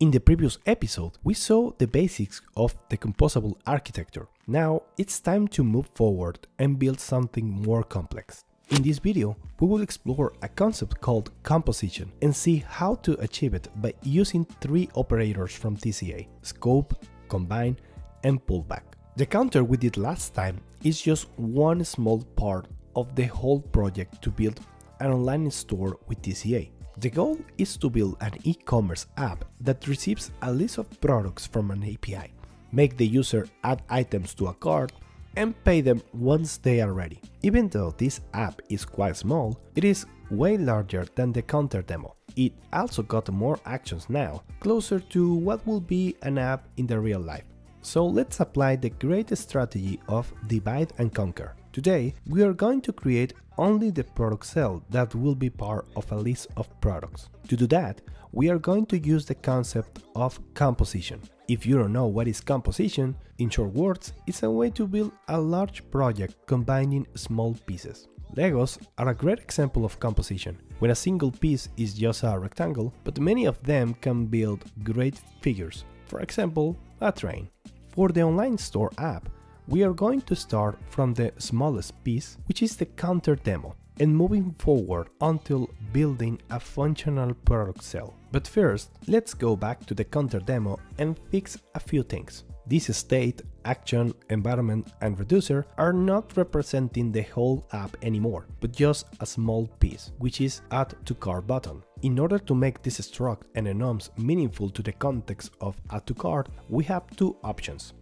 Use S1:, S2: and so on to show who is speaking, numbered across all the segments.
S1: In the previous episode, we saw the basics of the composable architecture. Now it's time to move forward and build something more complex. In this video, we will explore a concept called composition and see how to achieve it by using three operators from TCA, scope, combine, and pullback. The counter we did last time is just one small part of the whole project to build an online store with TCA. The goal is to build an e-commerce app that receives a list of products from an API, make the user add items to a cart, and pay them once they are ready. Even though this app is quite small, it is way larger than the counter demo. It also got more actions now, closer to what will be an app in the real life. So let's apply the great strategy of divide and conquer. Today, we are going to create only the product cell that will be part of a list of products. To do that, we are going to use the concept of composition. If you don't know what is composition, in short words, it's a way to build a large project combining small pieces. Legos are a great example of composition, when a single piece is just a rectangle, but many of them can build great figures, for example, a train. For the online store app, we are going to start from the smallest piece, which is the counter demo, and moving forward until building a functional product cell. But first, let's go back to the counter demo and fix a few things. This state, action, environment, and reducer are not representing the whole app anymore, but just a small piece, which is add to cart button. In order to make this struct and enums meaningful to the context of add to cart, we have two options.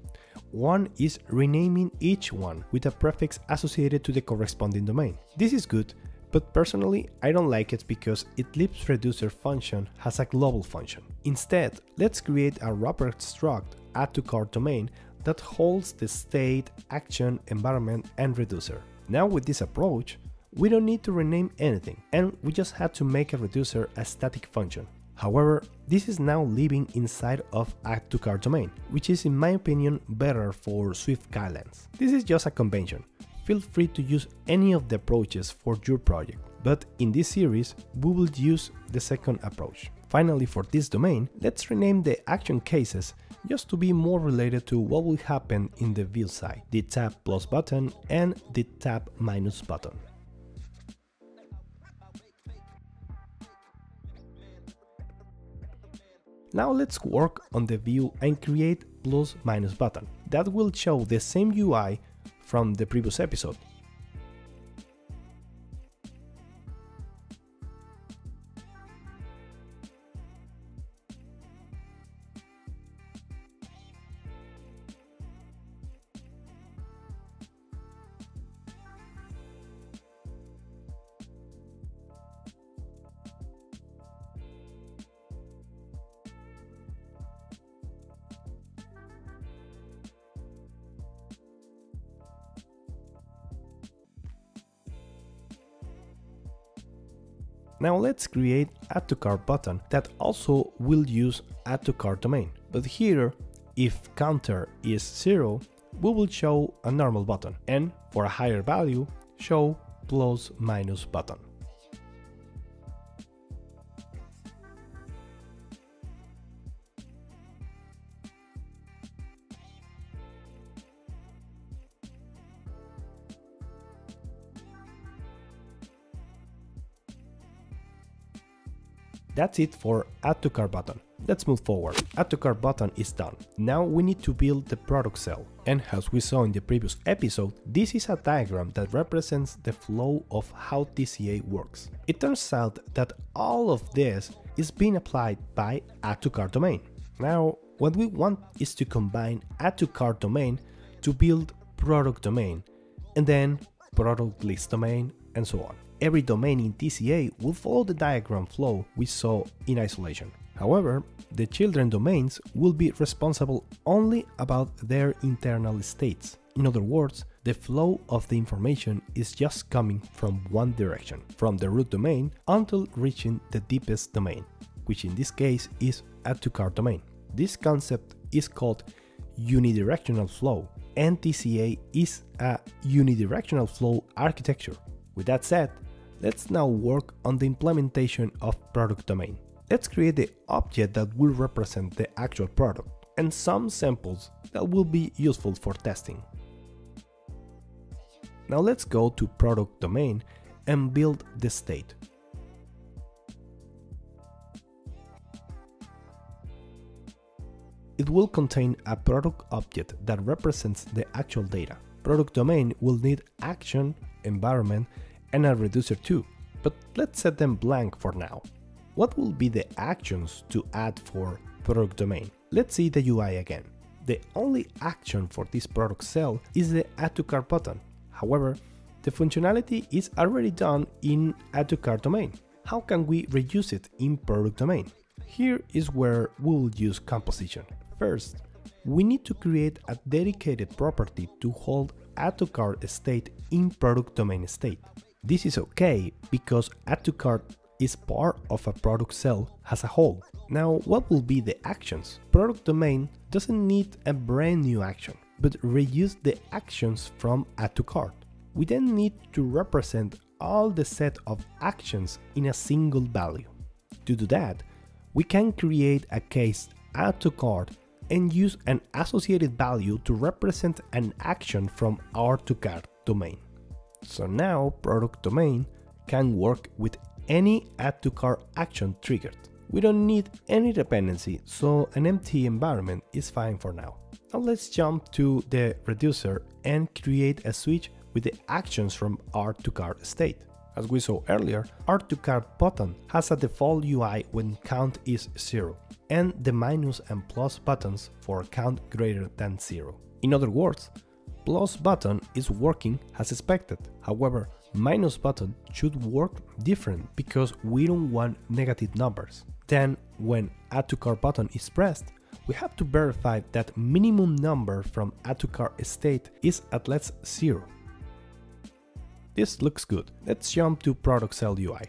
S1: One is renaming each one with a prefix associated to the corresponding domain. This is good, but personally I don't like it because it leaves reducer function has a global function. Instead, let's create a wrapper struct add to cart domain that holds the state, action, environment, and reducer. Now with this approach, we don't need to rename anything, and we just had to make a reducer a static function. However, this is now living inside of cart domain, which is in my opinion better for Swift guidelines. This is just a convention. Feel free to use any of the approaches for your project, but in this series we will use the second approach. Finally for this domain, let's rename the action cases just to be more related to what will happen in the view side, the tab plus button and the tab minus button. Now let's work on the view and create plus minus button. That will show the same UI from the previous episode. Now let's create add to cart button that also will use add to cart domain. But here, if counter is 0, we will show a normal button and for a higher value, show plus minus button. That's it for add to cart button. Let's move forward. Add to cart button is done. Now we need to build the product cell. And as we saw in the previous episode, this is a diagram that represents the flow of how TCA works. It turns out that all of this is being applied by add to cart domain. Now, what we want is to combine add to cart domain to build product domain, and then product list domain, and so on every domain in TCA will follow the diagram flow we saw in isolation. However, the children domains will be responsible only about their internal states. In other words, the flow of the information is just coming from one direction, from the root domain until reaching the deepest domain, which in this case is add to cart domain. This concept is called unidirectional flow, and TCA is a unidirectional flow architecture. With that said, Let's now work on the implementation of product domain. let's create the object that will represent the actual product and some samples that will be useful for testing. Now let's go to product domain and build the state. It will contain a product object that represents the actual data. Product domain will need action, environment, and a reducer too, but let's set them blank for now. What will be the actions to add for product domain? Let's see the UI again. The only action for this product cell is the add to cart button. However, the functionality is already done in add to cart domain. How can we reuse it in product domain? Here is where we'll use composition. First, we need to create a dedicated property to hold add to cart state in product domain state. This is okay because add to cart is part of a product cell as a whole. Now, what will be the actions? Product domain doesn't need a brand new action, but reuse the actions from add to cart. We then need to represent all the set of actions in a single value. To do that, we can create a case add to cart and use an associated value to represent an action from our to cart domain. So now product domain can work with any add to cart action triggered. We don't need any dependency, so an empty environment is fine for now. Now let's jump to the reducer and create a switch with the actions from add to cart state. As we saw earlier, add to cart button has a default UI when count is 0 and the minus and plus buttons for count greater than 0. In other words, plus button is working as expected. However, minus button should work different because we don't want negative numbers. Then, when add to cart button is pressed, we have to verify that minimum number from add to cart state is at least 0. This looks good. Let's jump to product cell UI.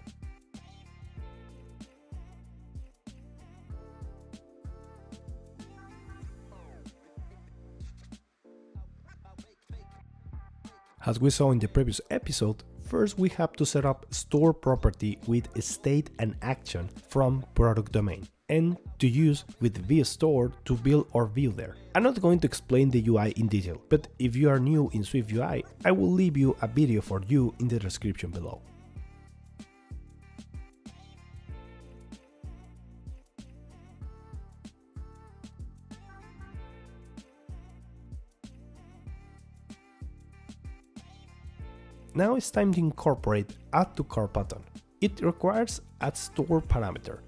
S1: As we saw in the previous episode, first we have to set up store property with state and action from product domain and to use with ViewStore to build our view there. I'm not going to explain the UI in detail, but if you are new in SwiftUI, I will leave you a video for you in the description below. Now it's time to incorporate add to cart button. It requires a store parameter.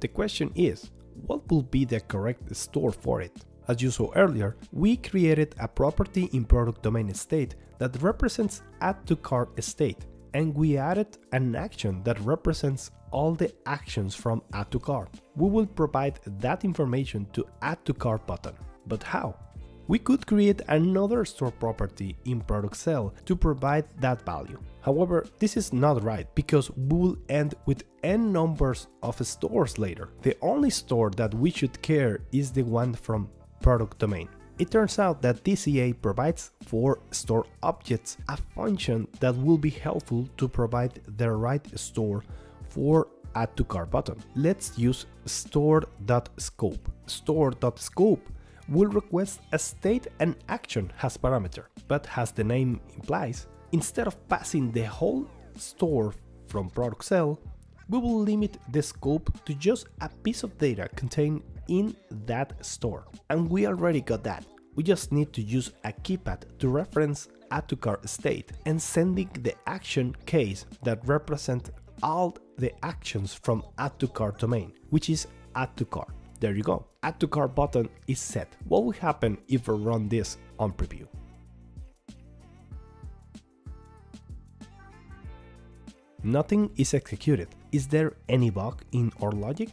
S1: The question is, what will be the correct store for it? As you saw earlier, we created a property in product domain state that represents add to cart state, and we added an action that represents all the actions from add to cart. We will provide that information to add to cart button. But how? We could create another store property in product cell to provide that value. However, this is not right because we will end with n numbers of stores later. The only store that we should care is the one from product domain. It turns out that TCA provides for store objects a function that will be helpful to provide the right store for add to cart button. Let's use store.scope. Store.scope will request a state and action as parameter, but as the name implies, instead of passing the whole store from product cell, we will limit the scope to just a piece of data contained in that store. And we already got that. We just need to use a keypath to reference add to cart state and sending the action case that represent all the actions from add to cart domain, which is add to cart. There you go. Add to cart button is set. What will happen if we run this on preview? Nothing is executed. Is there any bug in our logic?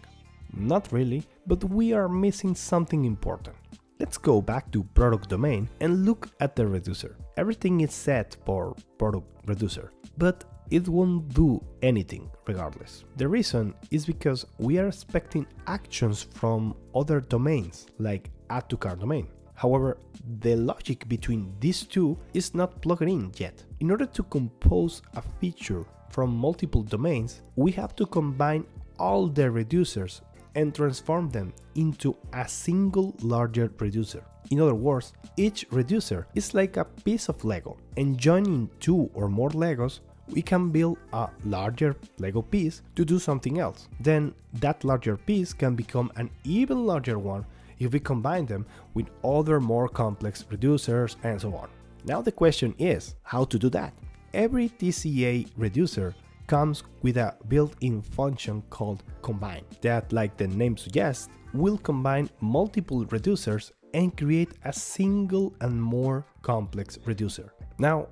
S1: Not really, but we are missing something important. Let's go back to product domain and look at the reducer. Everything is set for product reducer, but it won't do anything regardless. The reason is because we are expecting actions from other domains like add to cart domain. However, the logic between these two is not plugged in yet. In order to compose a feature from multiple domains, we have to combine all the reducers and transform them into a single larger reducer. In other words, each reducer is like a piece of Lego, and joining two or more Legos, we can build a larger Lego piece to do something else. Then that larger piece can become an even larger one if we combine them with other more complex reducers and so on. Now the question is, how to do that? Every TCA reducer comes with a built-in function called combine that, like the name suggests, will combine multiple reducers and create a single and more complex reducer. Now,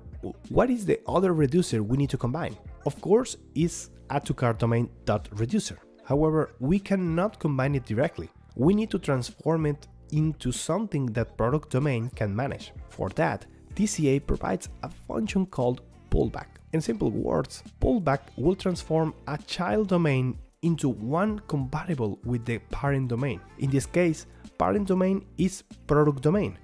S1: what is the other reducer we need to combine? Of course, is add to cart domain.reducer. However, we cannot combine it directly. We need to transform it into something that product domain can manage. For that, TCA provides a function called pullback. In simple words, pullback will transform a child domain into one compatible with the parent domain. In this case, parent domain is product domain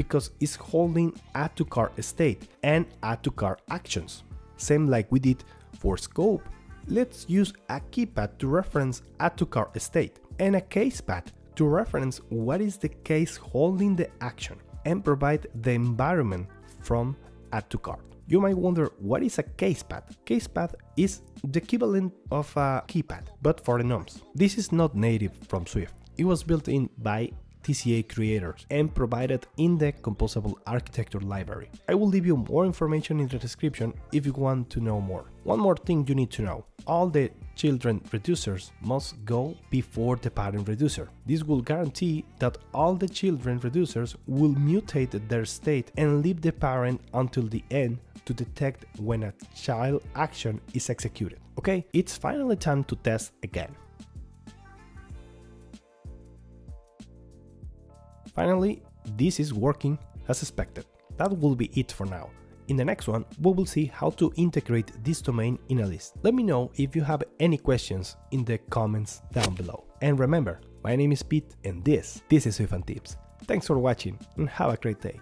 S1: because it's holding add to cart state and add to cart actions. Same like we did for scope, let's use a keypath to reference add to cart state and a case path to reference what is the case holding the action and provide the environment from add to cart. You might wonder what is a case path? Case path is the equivalent of a keypath, but for enums. This is not native from Swift. It was built in by TCA creators and provided in the composable architecture library. I will leave you more information in the description if you want to know more. One more thing you need to know. All the children reducers must go before the parent reducer. This will guarantee that all the children reducers will mutate their state and leave the parent until the end to detect when a child action is executed. Okay, it's finally time to test again. Finally, this is working as expected. That will be it for now. In the next one, we will see how to integrate this domain in a list. Let me know if you have any questions in the comments down below. And remember, my name is Pitt and this, this is Swift Tips. Thanks for watching and have a great day.